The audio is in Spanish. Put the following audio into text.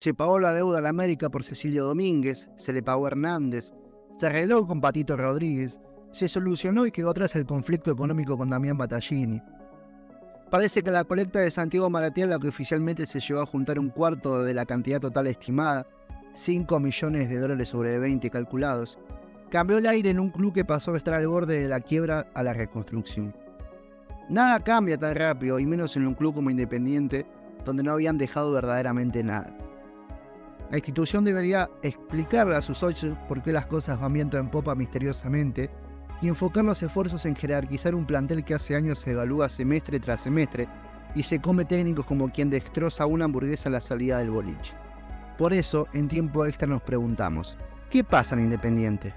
Se pagó la deuda a la América por Cecilio Domínguez, se le pagó a Hernández, se arregló con Patito Rodríguez, se solucionó y quedó atrás el conflicto económico con Damián Battaglini. Parece que la colecta de Santiago Maratial, la que oficialmente se llegó a juntar un cuarto de la cantidad total estimada, 5 millones de dólares sobre 20 calculados, cambió el aire en un club que pasó a estar al borde de la quiebra a la reconstrucción. Nada cambia tan rápido, y menos en un club como Independiente, donde no habían dejado verdaderamente nada. La institución debería explicarle a sus socios por qué las cosas van viento en popa misteriosamente y enfocar los esfuerzos en jerarquizar un plantel que hace años se evalúa semestre tras semestre y se come técnicos como quien destroza una hamburguesa a la salida del boliche. Por eso, en tiempo extra nos preguntamos, ¿qué pasa en Independiente?